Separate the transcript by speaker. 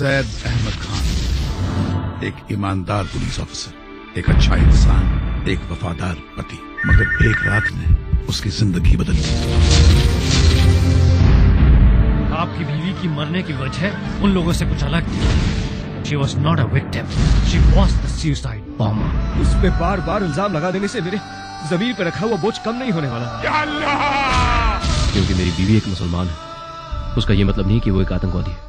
Speaker 1: सैद अहमद खान एक ईमानदार police officer एक अच्छा इंसान एक वफादार पति मगर एक रात ने उसकी ज़िंदगी बदल दी
Speaker 2: आपकी बीवी की मरने की वजह उन लोगों से कुछ अलग थी। She was not a victim she was the suicide bomber
Speaker 3: उस पे बार बार इल्ज़ाम लगा देने से मेरे ज़मीन पर रखा हुआ बोझ कम नहीं होने वाला।
Speaker 4: क्योंकि मेरी बीवी एक मुसलमान है। उसका ये मतलब नहीं कि वो एक आतंकवादी है।